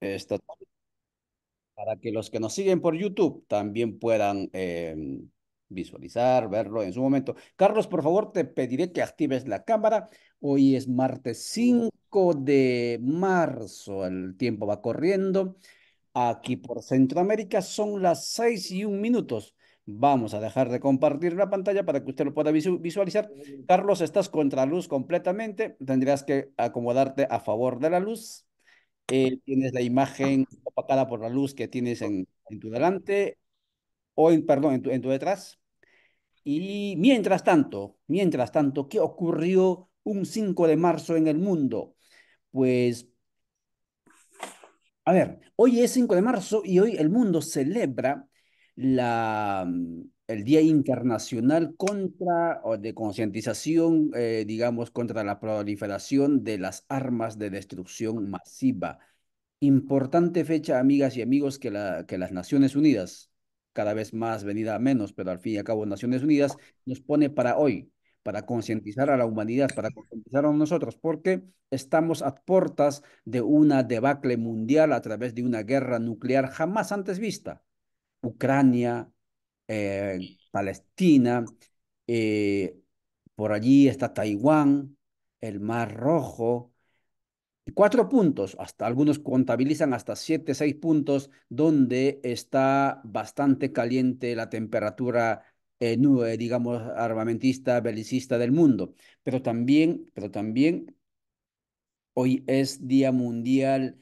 Esta para que los que nos siguen por YouTube también puedan eh, visualizar, verlo en su momento. Carlos, por favor, te pediré que actives la cámara. Hoy es martes 5 de marzo, el tiempo va corriendo. Aquí por Centroamérica son las 6 y un minutos. Vamos a dejar de compartir la pantalla para que usted lo pueda visualizar. Carlos, estás contra luz completamente. Tendrías que acomodarte a favor de la luz. Eh, tienes la imagen opacada por la luz que tienes en, en tu delante, o en, perdón, en tu, en tu detrás. Y mientras tanto, mientras tanto, ¿qué ocurrió un 5 de marzo en el mundo? Pues, a ver, hoy es 5 de marzo y hoy el mundo celebra la, el Día Internacional contra o de concientización, eh, digamos, contra la proliferación de las armas de destrucción masiva. Importante fecha, amigas y amigos, que, la, que las Naciones Unidas, cada vez más venida a menos, pero al fin y al cabo Naciones Unidas, nos pone para hoy, para concientizar a la humanidad, para concientizar a nosotros, porque estamos a puertas de una debacle mundial a través de una guerra nuclear jamás antes vista. Ucrania, eh, Palestina, eh, por allí está Taiwán, el Mar Rojo, cuatro puntos, hasta algunos contabilizan hasta siete, seis puntos, donde está bastante caliente la temperatura, eh, digamos, armamentista, belicista del mundo. Pero también, pero también hoy es Día Mundial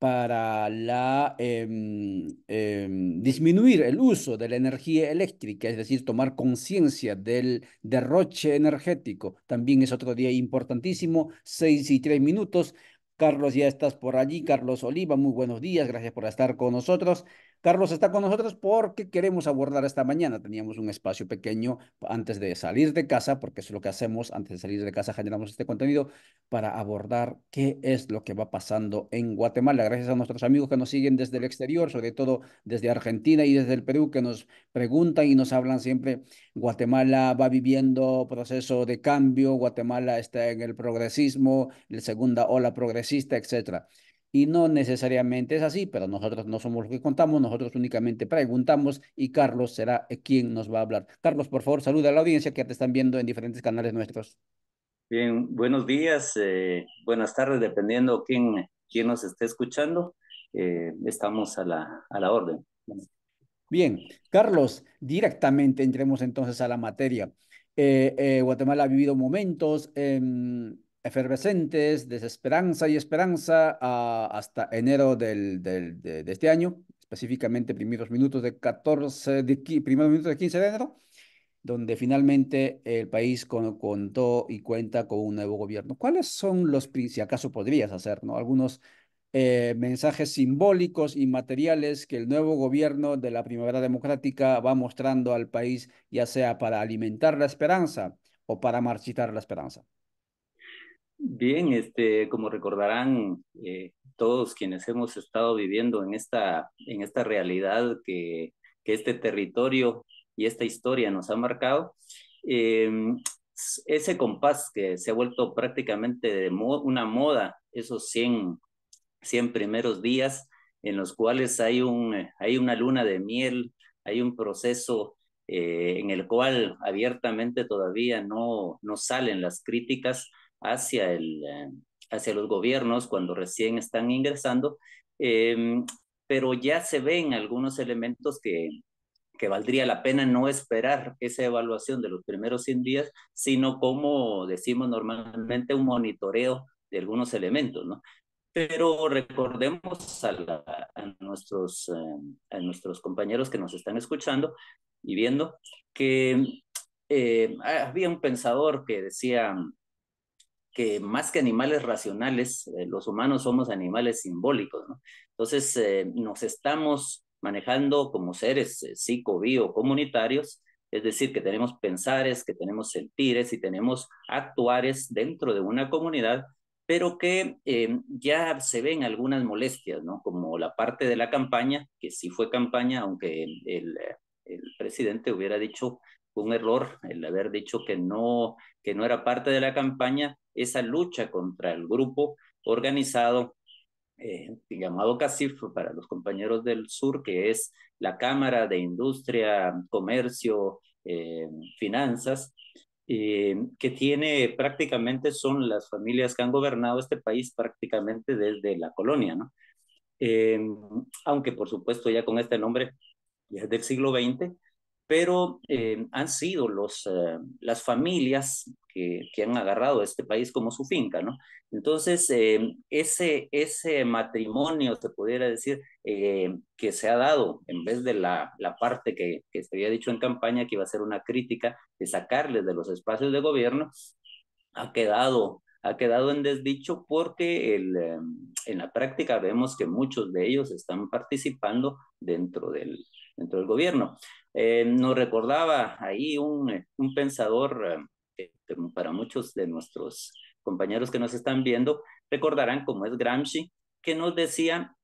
para em, em, disminuir el uso de la energía eléctrica, es decir, tomar conciencia del derroche energético. También es otro día importantísimo, seis y tres minutos. Carlos, ya estás por allí. Carlos Oliva, muy buenos días, gracias por estar con nosotros. Carlos está con nosotros porque queremos abordar esta mañana. Teníamos un espacio pequeño antes de salir de casa, porque es lo que hacemos antes de salir de casa, generamos este contenido para abordar qué es lo que va pasando en Guatemala. Gracias a nuestros amigos que nos siguen desde el exterior, sobre todo desde Argentina y desde el Perú, que nos preguntan y nos hablan siempre. Guatemala va viviendo proceso de cambio, Guatemala está en el progresismo, la segunda ola progresista, etcétera. Y no necesariamente es así, pero nosotros no somos los que contamos, nosotros únicamente preguntamos y Carlos será quien nos va a hablar. Carlos, por favor, saluda a la audiencia que te están viendo en diferentes canales nuestros. Bien, buenos días, eh, buenas tardes, dependiendo quién, quién nos esté escuchando. Eh, estamos a la, a la orden. Bien, Carlos, directamente entremos entonces a la materia. Eh, Guatemala ha vivido momentos efervescentes, desesperanza y esperanza uh, hasta enero del, del, de, de, este año, específicamente primeros minutos de 14, de, primeros minutos de 15 de enero, donde finalmente el país con, contó y cuenta con un nuevo gobierno. ¿Cuáles son los, si acaso podrías hacer, ¿no? algunos eh, mensajes simbólicos y materiales que el nuevo gobierno de la Primavera Democrática va mostrando al país, ya sea para alimentar la esperanza o para marchitar la esperanza? Bien, este, como recordarán eh, todos quienes hemos estado viviendo en esta, en esta realidad que, que este territorio y esta historia nos ha marcado, eh, ese compás que se ha vuelto prácticamente una moda, esos 100, 100 primeros días en los cuales hay, un, hay una luna de miel, hay un proceso eh, en el cual abiertamente todavía no, no salen las críticas, hacia, el, eh, hacia los gobiernos cuando recién están ingresando, eh, pero ya se ven algunos elementos que, que valdría la pena no esperar esa evaluación de los primeros 100 días, sino como decimos normalmente un monitoreo de algunos elementos, ¿no? Pero recordemos a, nuestros, eh, a nuestros compañeros que nos están escuchando y viendo que eh, había un pensador que decía, que más que animales racionales, eh, los humanos somos animales simbólicos. Entonces, eh, nos estamos manejando como seres eh, psico-bio comunitarios, es decir, que tenemos pensares, que tenemos sentires y tenemos actuares dentro de una comunidad, pero que eh, ya se ven algunas molestias, ¿no? Como la parte de la campaña, que sí fue campaña, aunque el presidente hubiera dicho un error el haber dicho que no, que no era parte de la campaña, esa lucha contra el grupo organizado eh, llamado CACIF para los compañeros del sur, que es la Cámara de Industria, Comercio, eh, Finanzas, eh, que tiene prácticamente, son las familias que han gobernado este país prácticamente desde la colonia, ¿no? aunque por supuesto ya con este nombre ya es del siglo XX, pero eh, han sido los, eh, las familias que, que, han agarrado este país como su finca, ¿no? Entonces, eh, ese, ese matrimonio, se pudiera decir, que se ha dado, en vez de la, la parte que, que, se había dicho en campaña, que iba a ser una crítica de sacarles de los espacios de gobierno, ha quedado, ha quedado en desdicho porque el, en la práctica vemos que muchos de ellos están participando dentro del, dentro del gobierno. Eh, nos recordaba ahí un, eh, un pensador, eh, para muchos de nuestros compañeros que nos están viendo, recordarán como es Gramsci, que nos decía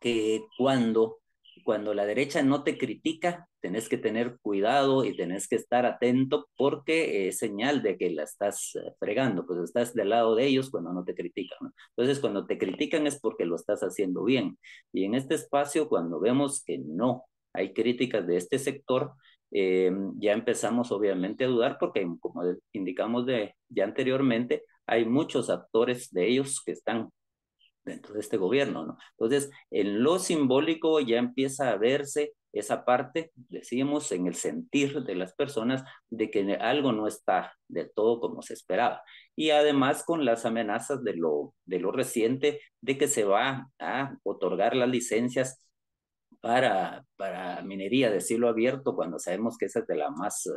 que cuando, cuando la derecha no te critica, tenés que tener cuidado y tenés que estar atento porque es señal de que la estás fregando, pues estás del lado de ellos cuando no te critican. Entonces, cuando te critican es porque lo estás haciendo bien. Y en este espacio, cuando vemos que no, hay críticas de este sector, eh, ya empezamos obviamente a dudar porque, como indicamos de, ya anteriormente, hay muchos actores de ellos que están dentro de este gobierno, ¿no? Entonces, en lo simbólico ya empieza a verse esa parte, decimos, en el sentir de las personas de que algo no está del todo como se esperaba. Y además con las amenazas de lo, de lo reciente, de que se va a otorgar las licencias para, para minería de cielo abierto cuando sabemos que esa es de, la más,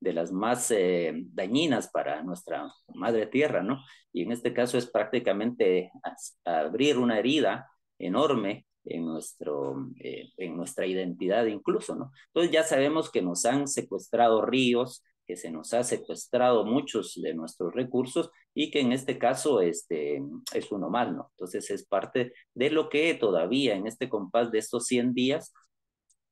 de las más eh, dañinas para nuestra madre tierra, ¿no? Y en este caso es prácticamente abrir una herida enorme en, nuestro, eh, en nuestra identidad incluso, ¿no? Entonces ya sabemos que nos han secuestrado ríos, que se nos ha secuestrado muchos de nuestros recursos y que en este caso este, es uno más, ¿no? Entonces es parte de lo que todavía en este compás de estos 100 días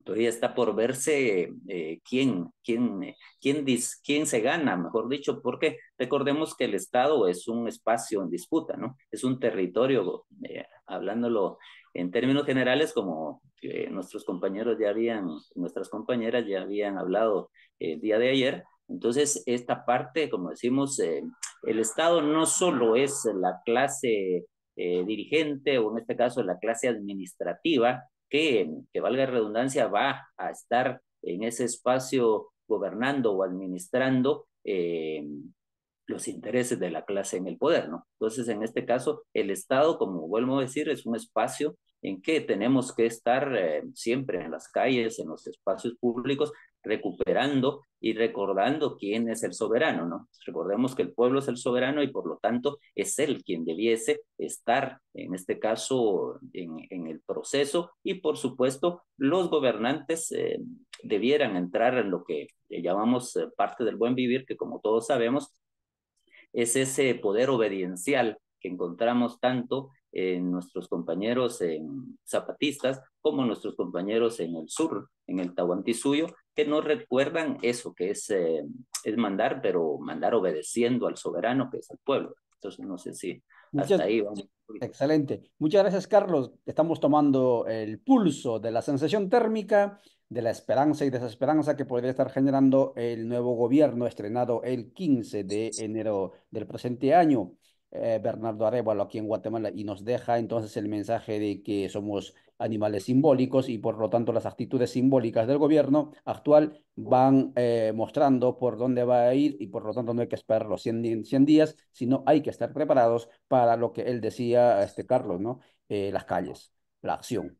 todavía está por verse eh, quién, quién, quién, quién se gana, mejor dicho, porque recordemos que el Estado es un espacio en disputa, ¿no? Es un territorio, eh, hablándolo en términos generales, como eh, nuestros compañeros ya habían, nuestras compañeras ya habían hablado el día de ayer, entonces, esta parte, como decimos, eh, el Estado no solo es la clase eh, dirigente o en este caso la clase administrativa que, que valga redundancia, va a estar en ese espacio gobernando o administrando eh, los intereses de la clase en el poder, ¿no? Entonces, en este caso, el Estado, como vuelvo a decir, es un espacio en que tenemos que estar siempre en las calles, en los espacios públicos, recuperando y recordando quién es el soberano, ¿no? Recordemos que el pueblo es el soberano y por lo tanto es él quien debiese estar, en este caso, en, en el proceso y por supuesto los gobernantes eh, debieran entrar en lo que llamamos eh, parte del buen vivir, que como todos sabemos, es ese poder obediencial que encontramos tanto en nuestros compañeros en zapatistas como nuestros compañeros en el sur, en el Tahuantinsuyo, que no recuerdan eso, que es, eh, es mandar, pero mandar obedeciendo al soberano, que es el pueblo. Entonces, no sé si hasta ahí vamos. Excelente. Muchas gracias, Carlos. Estamos tomando el pulso de la sensación térmica, de la esperanza y desesperanza que podría estar generando el nuevo gobierno estrenado el 15 de enero del presente año. Eh, Bernardo Arevalo aquí en Guatemala y nos deja entonces el mensaje de que somos animales simbólicos y por lo tanto las actitudes simbólicas del gobierno actual van eh, mostrando por dónde va a ir y por lo tanto no hay que esperar los 100, 100 días, sino hay que estar preparados para lo que él decía, este Carlos, ¿no? Eh, las calles, la acción.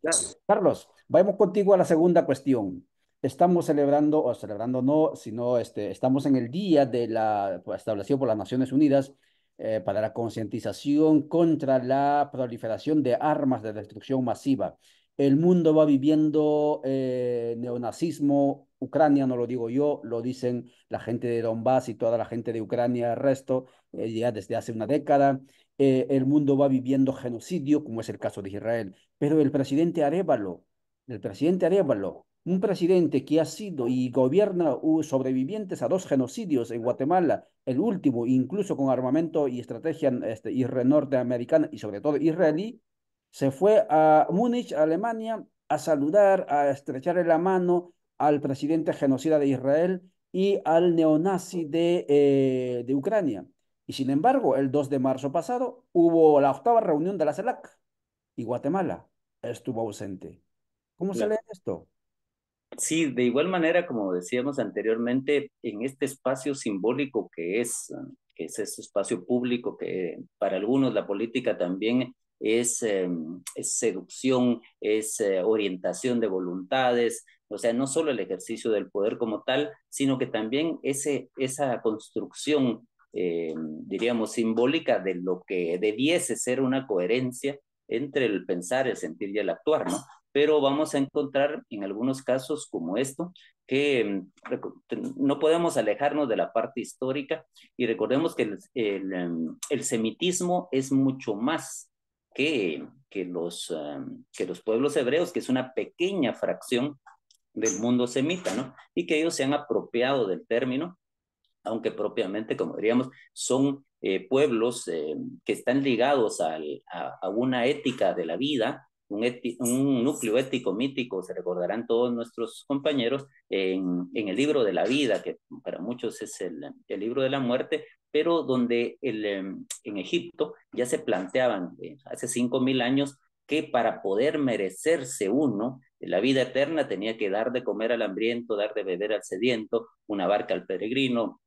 Carlos, vamos contigo a la segunda cuestión estamos celebrando, o celebrando no, sino este, estamos en el día de la, pues, establecido por las Naciones Unidas eh, para la concientización contra la proliferación de armas de destrucción masiva. El mundo va viviendo eh, neonazismo, Ucrania no lo digo yo, lo dicen la gente de Donbass y toda la gente de Ucrania, el resto, eh, ya desde hace una década. el mundo va viviendo genocidio, como es el caso de Israel. Pero el presidente Arevalo, el presidente Arevalo, un presidente que ha sido y gobierna sobrevivientes a dos genocidios en Guatemala, el último incluso con armamento y estrategia este, norteamericana y sobre todo israelí, Se fue a Múnich, Alemania, a saludar, a estrecharle la mano al presidente genocida de Israel y al neonazi de, eh, de Ucrania. Y sin embargo, el 2 de marzo pasado hubo la octava reunión de la CELAC y Guatemala estuvo ausente. ¿Cómo se lee esto? Sí, de igual manera, como decíamos anteriormente, en este espacio simbólico que es, que es ese espacio público que para algunos la política también es, em, es seducción, es eh, orientación de voluntades, o sea, no solo el ejercicio del poder como tal, sino que también ese, esa construcción, eh, diríamos, simbólica de lo que debiese ser una coherencia entre el pensar, el sentir y el actuar, ¿no? Pero vamos a encontrar en algunos casos como esto que em, no podemos alejarnos de la parte histórica y recordemos que el, em, semitismo es mucho más que, que, los, um, que los pueblos hebreos, que es una pequeña fracción del mundo semita, ¿no? Y que ellos se han apropiado del término, aunque propiamente, como diríamos, son eh, pueblos eh, que están ligados a, a, una ética de la vida, un, un, núcleo ético mítico, se recordarán todos nuestros compañeros, en, en, el libro de la vida, que para muchos es el, el libro de la muerte, pero donde el, em, en Egipto ya se planteaban eh, hace cinco mil años que para poder merecerse uno la vida eterna tenía que dar de comer al hambriento, dar de beber al sediento, una barca al peregrino,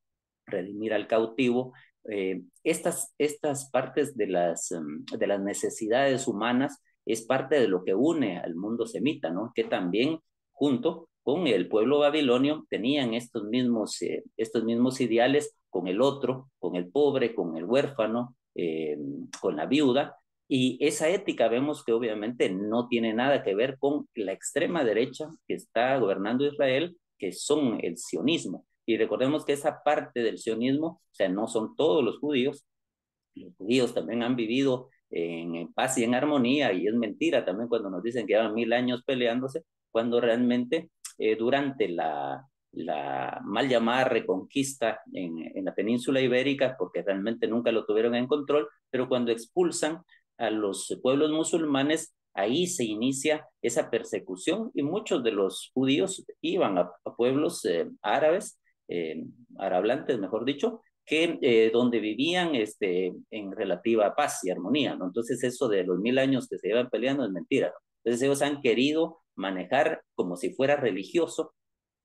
redimir al cautivo. Eh, estas, estas partes de las, em, de las necesidades humanas es parte de lo que une al mundo semita, ¿no? Que también junto con el pueblo babilonio tenían estos mismos, eh, estos mismos ideales con el otro, con el pobre, con el huérfano, eh, con la viuda. Y esa ética vemos que obviamente no tiene nada que ver con la extrema derecha que está gobernando Israel, que son el sionismo. Y recordemos que esa parte del sionismo, o sea, no son todos los judíos, los judíos también han vivido en paz y en armonía, y es mentira también cuando nos dicen que llevan mil años peleándose, cuando realmente eh, durante la, la mal llamada reconquista en, en, la península ibérica, porque realmente nunca lo tuvieron en control, pero cuando expulsan a los pueblos musulmanes, ahí se inicia esa persecución y muchos de los judíos iban a, a pueblos eh, árabes, eh, arablantes, mejor dicho, que eh, donde vivían este, en relativa paz y armonía, ¿no? Entonces eso de los mil años que se llevan peleando es mentira, ¿no? Entonces ellos han querido manejar como si fuera religioso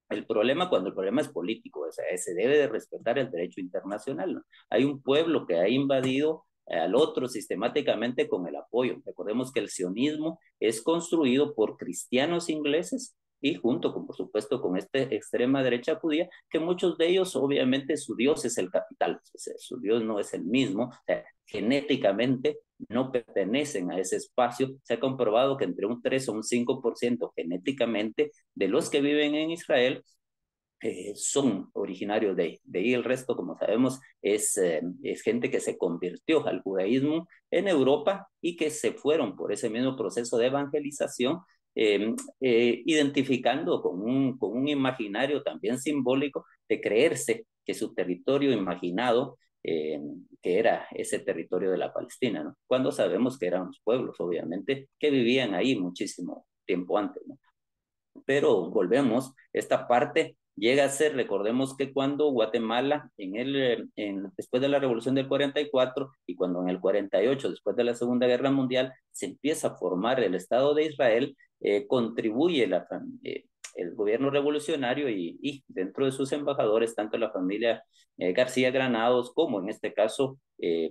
el problema cuando el problema es político, o sea, se debe de respetar el derecho internacional. ¿no? Hay un pueblo que ha invadido al otro sistemáticamente con el apoyo. Recordemos que el sionismo es construido por cristianos ingleses y junto con, por supuesto, con esta extrema derecha judía, que muchos de ellos, obviamente, su Dios es el capital, su Dios no es el mismo, o sea, genéticamente no pertenecen a ese espacio. Se ha comprobado que entre un 3 o un 5% genéticamente de los que viven en Israel eh, son originarios de, de ahí. El resto, como sabemos, es, eh, es gente que se convirtió al judaísmo en Europa y que se fueron por ese mismo proceso de evangelización, eh, eh, identificando con un, con un imaginario también simbólico de creerse que su territorio imaginado eh, que era ese territorio de la Palestina, ¿no? Cuando sabemos que eran los pueblos, obviamente, que vivían ahí muchísimo tiempo antes. Pero volvemos, esta parte llega a ser, recordemos que cuando Guatemala, en el, en, después de la revolución del 44 y cuando en el 48, después de la Segunda Guerra Mundial, se empieza a formar el Estado de Israel, eh, contribuye la, eh, el gobierno revolucionario y, y, dentro de sus embajadores, tanto la familia eh, García Granados como en este caso eh,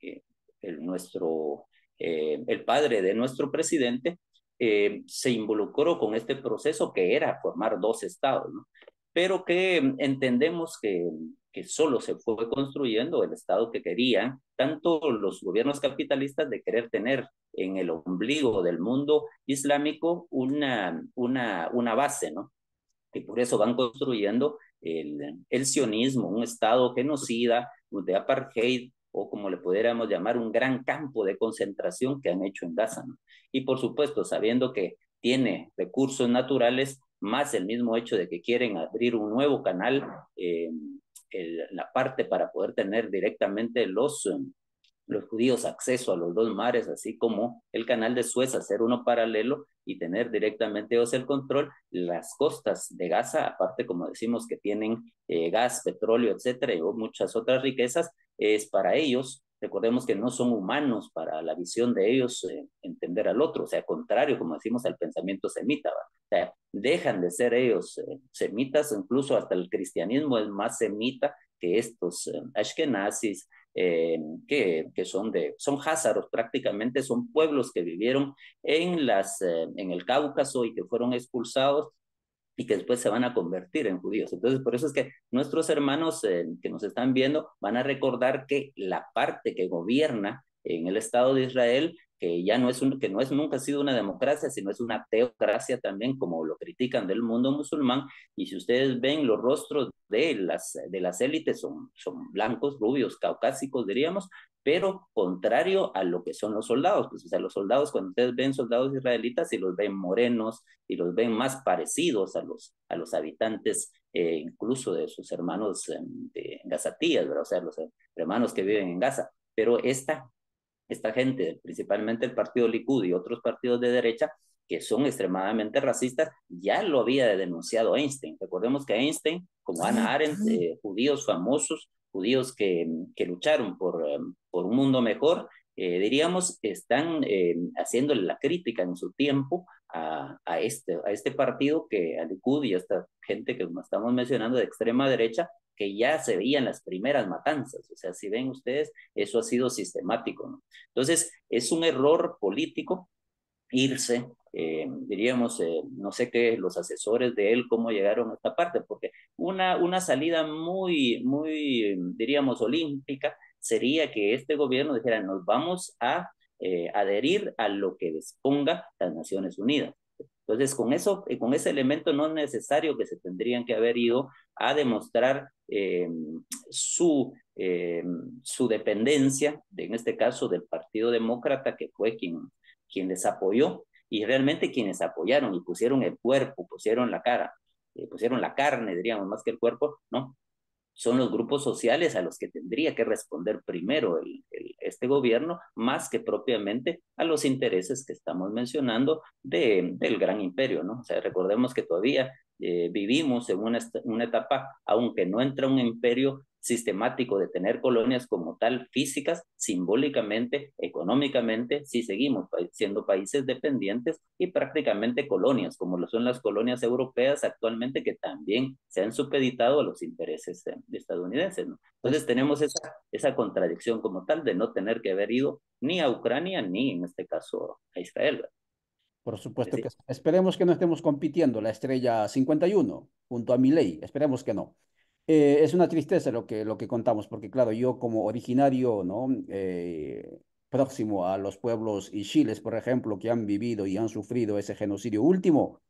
eh, el, nuestro, eh, el padre de nuestro presidente, se involucró con este proceso que era formar dos estados, ¿no? pero que entendemos que, que solo se fue construyendo el Estado que querían, tanto los gobiernos capitalistas de querer tener en el ombligo del mundo islámico una, una, una base, ¿no? Y por eso van construyendo el, el sionismo, un Estado genocida, de apartheid, o como le pudiéramos llamar, un gran campo de concentración que han hecho en Gaza. ¿no? Y por supuesto, sabiendo que tiene recursos naturales, más el mismo hecho de que quieren abrir un nuevo canal, eh, la parte para poder tener directamente los, los judíos acceso a los dos mares, así como el canal de Suez, hacer uno paralelo y tener directamente ellos el control. Las costas de Gaza, aparte, como decimos, que tienen eh, gas, petróleo, etcétera, y muchas otras riquezas, es para ellos. Recordemos que no son humanos para la visión de ellos eh, entender al otro, o sea, contrario, como decimos, al pensamiento semita. O sea, dejan de ser ellos eh, semitas, incluso hasta el cristianismo es más semita que estos eh, ashkenazis, eh, que, que, son de, son házaros prácticamente, son pueblos que vivieron en, las, eh, en el Cáucaso y que fueron expulsados y que después se van a convertir en judíos. Entonces, por eso es que nuestros hermanos que nos están viendo van a recordar que la parte que gobierna en el Estado de Israel que ya no es un, que no es nunca ha sido una democracia, sino es una teocracia también, como lo critican del mundo musulmán. Y si ustedes ven los rostros de las, de las élites, son, son blancos, rubios, caucásicos, diríamos, pero contrario a lo que son los soldados. Pues, o sea, los soldados, cuando ustedes ven soldados israelitas, y los ven morenos y los ven más parecidos a los, a los habitantes, eh, incluso de sus hermanos eh, de Gazatías, ¿verdad? o sea, los hermanos que viven en Gaza. Pero esta esta gente, principalmente el partido Likud y otros partidos de derecha, que son extremadamente racistas, ya lo había denunciado Einstein. Recordemos que Einstein, como Ana Arendt, eh, judíos famosos, judíos que, que lucharon por, um, por un mundo mejor, eh, diríamos, están eh, haciéndole la crítica en su tiempo a, a, este, a este partido que a Likud y a esta gente que estamos mencionando de extrema derecha, que ya se veían las primeras matanzas. O sea, si ven ustedes, eso ha sido sistemático. ¿no? Entonces, es un error político irse, eh, diríamos, eh, no sé qué, los asesores de él, cómo llegaron a esta parte, porque una, una salida muy, muy, diríamos, olímpica sería que este gobierno dijera, nos vamos a eh, adherir a lo que disponga las Naciones Unidas. Entonces, con eso, eh, con ese elemento no necesario que se tendrían que haber ido a demostrar eh, su, eh, su dependencia, de, en este caso del Partido Demócrata, que fue quien, quien les apoyó, y realmente quienes apoyaron y pusieron el cuerpo, pusieron la cara, pusieron la carne, diríamos, más que el cuerpo, ¿no? Son los grupos sociales a los que tendría que responder primero el, este gobierno, más que propiamente a los intereses que estamos mencionando de, del gran imperio, ¿no? O sea, recordemos que todavía eh, vivimos en una, una etapa, aunque no entra un imperio sistemático de tener colonias como tal físicas, simbólicamente, económicamente, si seguimos siendo países dependientes y prácticamente colonias, como lo son las colonias europeas actualmente, que también se han supeditado a los intereses estadounidenses. ¿no? Entonces tenemos esa, esa contradicción como tal de no tener que haber ido ni a Ucrania ni en este caso a Israel. Por supuesto sí. que esperemos que no estemos compitiendo la estrella 51 junto a Milei, esperemos que no. Eh, es una tristeza lo que, lo que contamos, porque claro, yo como originario, ¿no? Eh, próximo a los pueblos y chiles, por ejemplo, que han vivido y han sufrido ese genocidio último,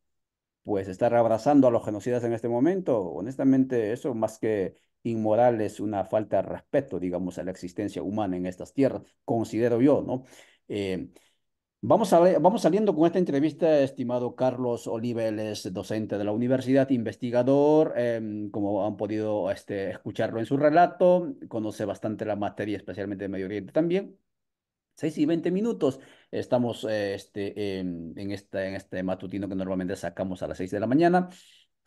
pues estar abrazando a los genocidas en este momento, honestamente, eso más que inmoral es una falta de respeto, digamos, a la existencia humana en estas tierras, considero yo, ¿no? Eh, Vamos, a, vamos saliendo con esta entrevista, estimado Carlos Oliveles, docente de la universidad, investigador, eh, como han podido este, escucharlo en su relato, conoce bastante la materia, especialmente de Medio Oriente también. 6 y 20 minutos, estamos eh, este, en, este, en este matutino que normalmente sacamos a las 6 de la mañana.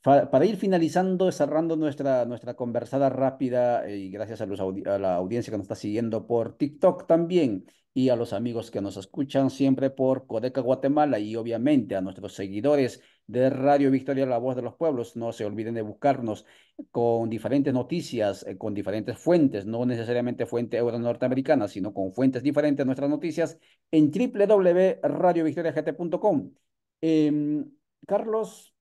Para ir finalizando, cerrando nuestra, nuestra conversada rápida eh, y gracias a, los a la audiencia que nos está siguiendo por TikTok también y a los amigos que nos escuchan siempre por Codeca Guatemala y obviamente a nuestros seguidores de Radio Victoria, la voz de los pueblos. No se olviden de buscarnos con diferentes noticias, eh, con diferentes fuentes, no necesariamente fuente euro norteamericana, sino con fuentes diferentes de nuestras noticias en www.radiovictoriagt.com. Eh, Carlos,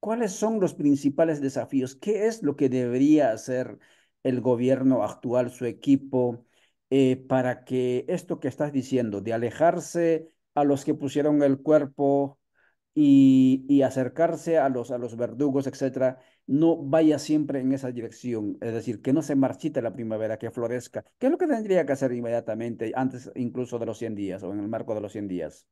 ¿Cuáles son los principales desafíos? ¿Qué es lo que debería hacer el gobierno actual, su equipo, eh, para que esto que estás diciendo, de alejarse a los que pusieron el cuerpo y, y acercarse a los, a los verdugos, etcétera, no vaya siempre en esa dirección? Es decir, que no se marchite la primavera, que florezca. ¿Qué es lo que tendría que hacer inmediatamente, antes incluso de los 100 días o en el marco de los 100 días?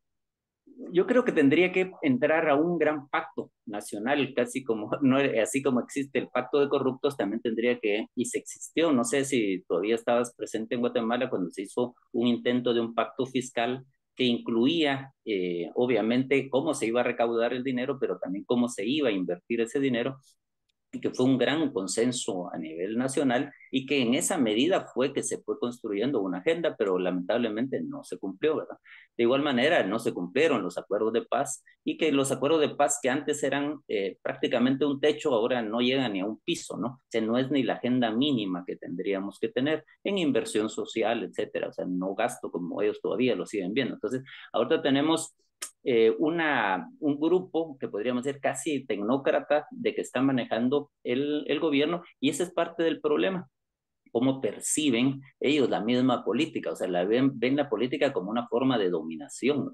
Yo creo que tendría que entrar a un gran pacto nacional, casi como, no, así como existe el pacto de corruptos, también tendría que, y se existió, no sé si todavía estabas presente en Guatemala cuando se hizo un intento de un pacto fiscal que incluía, eh, obviamente, cómo se iba a recaudar el dinero, pero también cómo se iba a invertir ese dinero que fue un gran consenso a nivel nacional y que en esa medida fue que se fue construyendo una agenda, pero lamentablemente no se cumplió, ¿verdad? De igual manera, no se cumplieron los acuerdos de paz y que los acuerdos de paz que antes eran eh, prácticamente un techo, ahora no llegan ni a un piso, ¿no? O sea, no es ni la agenda mínima que tendríamos que tener en inversión social, etcétera, o sea, no gasto como ellos todavía lo siguen viendo. Entonces, ahorita tenemos eh, una, un grupo que podríamos decir casi tecnócrata de que está manejando el, el gobierno y ese es parte del problema cómo perciben ellos la misma política, o sea, la ven, ven la política como una forma de dominación,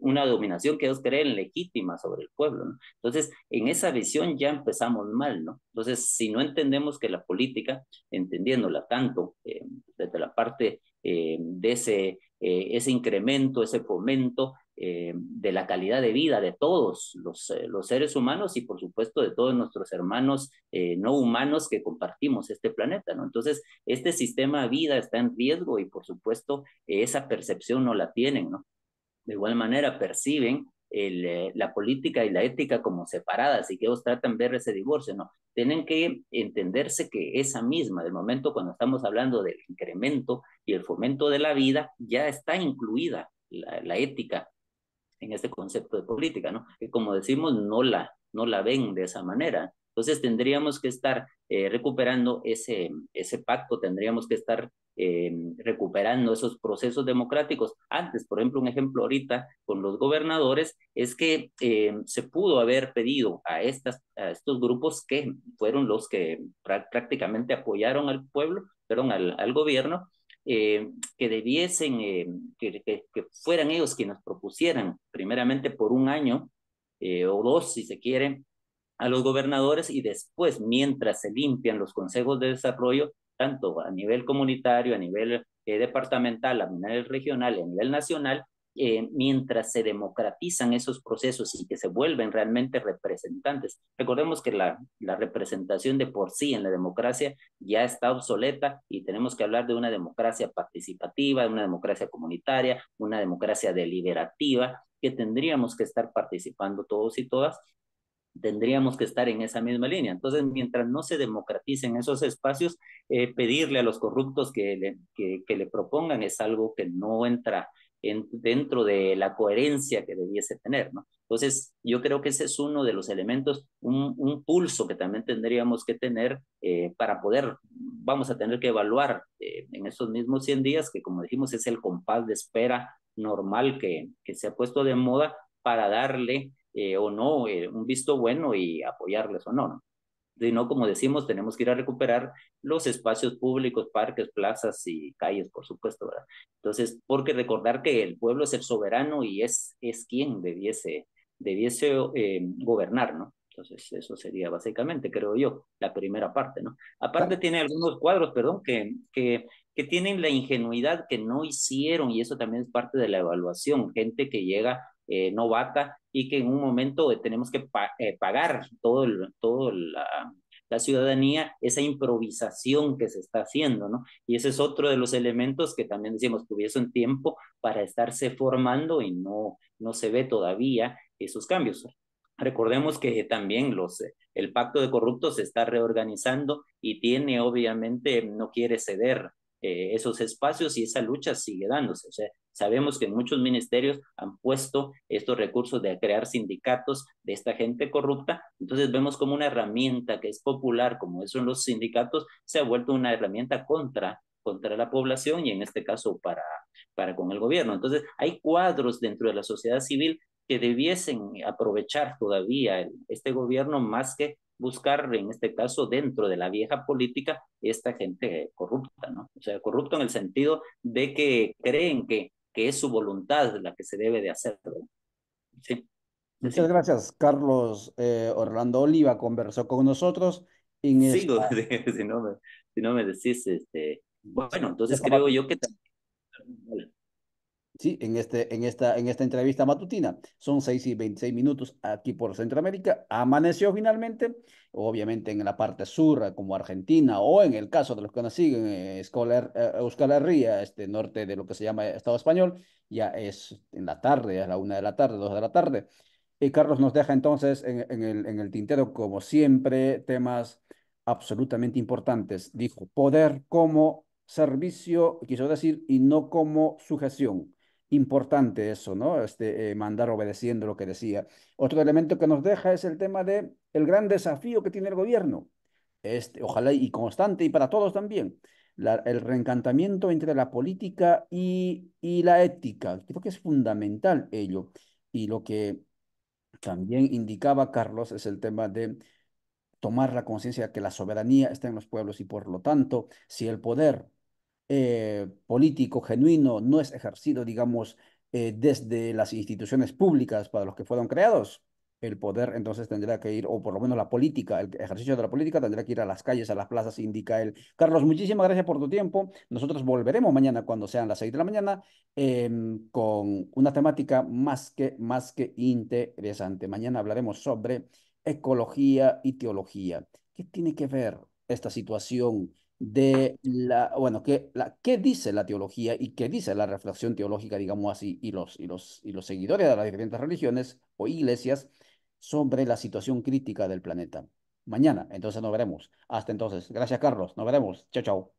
una dominación que ellos creen legítima sobre el pueblo, ¿no? Entonces, en esa visión ya empezamos mal, ¿no? Entonces, si no entendemos que la política, entendiéndola tanto eh, desde la parte eh, de ese, eh, ese incremento, ese fomento, eh, de la calidad de vida de todos los, eh, los, seres humanos y por supuesto de todos nuestros hermanos eh, no humanos que compartimos este planeta, ¿no? Entonces, este sistema de vida está en riesgo y por supuesto esa percepción no la tienen, ¿no? De igual manera perciben el, la política y la ética como separadas y que ellos tratan de ver ese divorcio, no. Tienen que entenderse que esa misma, del momento cuando estamos hablando del incremento y el fomento de la vida, ya está incluida la, la ética en este concepto de política, ¿no? Que como decimos, no la, no la ven de esa manera. Entonces tendríamos que estar eh, recuperando ese, ese pacto, tendríamos que estar eh, recuperando esos procesos democráticos. Antes, por ejemplo, un ejemplo ahorita con los gobernadores es que eh, se pudo haber pedido a, estas, a estos grupos que fueron los que prácticamente apoyaron al pueblo, perdón, al, al gobierno, eh, que debiesen, eh, que, que, fueran ellos quienes propusieran, primeramente por un año eh, o dos, si se quiere, a los gobernadores y después, mientras se limpian los consejos de desarrollo, tanto a nivel comunitario, a nivel departamental, a nivel regional a nivel nacional, eh, mientras se democratizan esos procesos y que se vuelven realmente representantes. Recordemos que la, representación de por sí en la democracia ya está obsoleta y tenemos que hablar de una democracia participativa, de una democracia comunitaria, una democracia deliberativa, que tendríamos que estar participando todos y todas tendríamos que estar en esa misma línea. Entonces, mientras no se democraticen esos espacios, eh, pedirle a los corruptos que le propongan es algo que no entra en, dentro de la coherencia que debiese tener, ¿no? Entonces, yo creo que ese es uno de los elementos, un, pulso que también tendríamos que tener eh, para poder, vamos a tener que evaluar eh, en esos mismos 100 días, que como dijimos es el compás de espera normal que, se ha puesto de moda para darle eh, o no un visto bueno y apoyarles o ¿no? Y no, como decimos, tenemos que ir a recuperar los espacios públicos, parques, plazas y calles, por supuesto, ¿verdad? Entonces, porque recordar que el pueblo es el soberano y es, es quien debiese, debiese eh, gobernar, ¿no? Entonces, eso sería básicamente, creo yo, la primera parte, ¿no? Aparte tiene algunos cuadros, perdón, que, que, que tienen la ingenuidad que no hicieron y eso también es parte de la evaluación, gente que llega eh, novata y que en un momento tenemos que eh, pagar todo, todo la, la, ciudadanía esa improvisación que se está haciendo, ¿no? Y ese es otro de los elementos que también decimos un tiempo para estarse formando y no, no se ve todavía esos cambios. Recordemos que también los, el pacto de corruptos se está reorganizando y tiene, obviamente, no quiere ceder eh, esos espacios y esa lucha sigue dándose. O sea, sabemos que muchos ministerios han puesto estos recursos de crear sindicatos de esta gente corrupta, entonces vemos como una herramienta que es popular, como eso en los sindicatos, se ha vuelto una herramienta contra contra la población y en este caso para, para con el gobierno. Entonces, hay cuadros dentro de la sociedad civil que debiesen aprovechar todavía este gobierno más que buscar, en este caso, dentro de la vieja política, esta gente corrupta, ¿no? O sea, corrupto en el sentido de que creen que, que es su voluntad la que se debe de hacer. Sí. Muchas sí. gracias, Carlos. Eh, Orlando Oliva conversó con nosotros. En Sigo, esta... si, no me, si no me decís, este, bueno, entonces creo yo que Sí, en, este, en, esta, en esta entrevista matutina. Son 6 y 26 minutos aquí por Centroamérica. Amaneció finalmente, obviamente en la parte sur, como Argentina, o en el caso de los que nos siguen, eh, eh, Euskal Herria, este norte de lo que se llama Estado español, ya es en la tarde, a la una de la tarde, dos de la tarde. Y Carlos nos deja entonces en, en, el, en el tintero, como siempre, temas absolutamente importantes. Dijo, poder como servicio, quiso decir, y no como sujeción importante eso, ¿no? Este, eh, mandar obedeciendo lo que decía. Otro elemento que nos deja es el tema de el gran desafío que tiene el gobierno, este, ojalá y constante y para todos también, el reencantamiento entre la política y, y la ética. Creo que es fundamental ello. Y lo que también indicaba Carlos es el tema de tomar la conciencia que la soberanía está en los pueblos y por lo tanto, si el poder eh, político genuino no es ejercido, digamos, eh, desde las instituciones públicas para los que fueron creados, el poder entonces tendrá que ir, o por lo menos la política, el ejercicio de la política tendrá que ir a las calles, a las plazas, indica él. Carlos, muchísimas gracias por tu tiempo. Nosotros volveremos mañana cuando sean las seis de la mañana em, con una temática más que, más que interesante. Mañana hablaremos sobre ecología y teología. ¿Qué tiene que ver esta situación? De la, bueno, ¿qué, la, qué dice la teología y qué dice la reflexión teológica, digamos así, y los, y los, y los seguidores de las diferentes religiones o iglesias sobre la situación crítica del planeta. Mañana, entonces nos veremos. Hasta entonces. Gracias, Carlos. Nos veremos. Chao, chao.